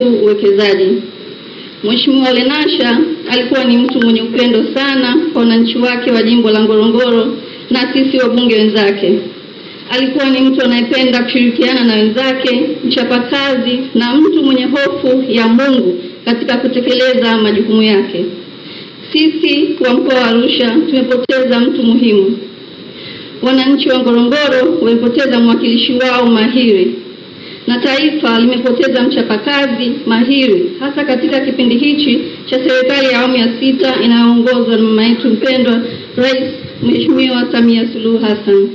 uwekezaji. Mheshimiwa Lenasha alikuwa ni mtu mwenye upendo sana kwa wananchi wake wa jimbo la Ngorongoro na sisi wabunge wenzake. Alikuwa ni mtu anayependa kushirikiana na wenzake, mchapakazi na mtu mwenye hofu ya Mungu katika kutekeleza majukumu yake. Sisi wa mkoa wa Arusha tumepoteza mtu muhimu. Wananchi wa Ngorongoro wamepoteza mwakilishi wao mahiri na taifa limepoteza mchapakazi mahiri, hasa katika kipindi hichi cha serikali ya awamu ya sita inayoongozwa na mama yetu mpendwa Rais Mheshimiwa Samia Suluhu Hassan.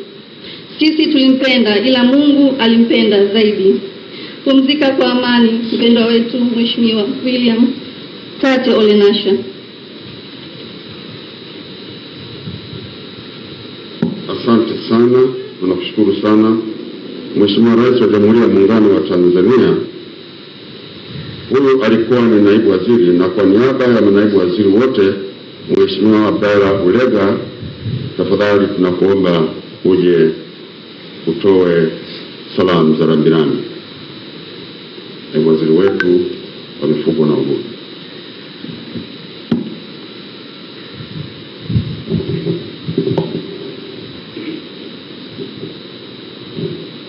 Sisi tulimpenda, ila Mungu alimpenda zaidi. Pumzika kwa amani, mpendwa wetu Mheshimiwa William Tate Ole Nasha. Asante sana, tunakushukuru sana Mheshimiwa Rais wa Jamhuri ya Muungano wa Tanzania. Huyu alikuwa ni naibu waziri, na kwa niaba ya manaibu waziri wote, Mheshimiwa Abdalla Ulega, tafadhali tunakuomba uje utoe salamu za rambirambi. Naibu waziri wetu wa mifugo na uvuvi.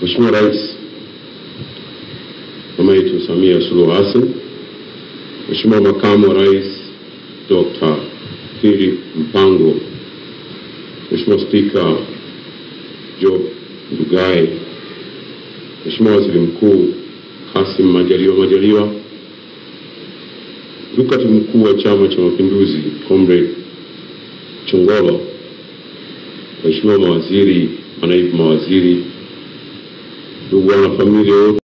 Mheshimiwa Rais mama yetu Samia Suluhu Hassan, Mheshimiwa Makamu wa Rais Dr. Philip Mpango, Mheshimiwa Spika Job Ndugai, Mheshimiwa Waziri Mkuu Kassim Majaliwa Majaliwa, ndugu katibu mkuu wa Chama cha Mapinduzi Comrade Chongolo, Waheshimiwa mawaziri, manaibu mawaziri, ndugu wanafamilia wote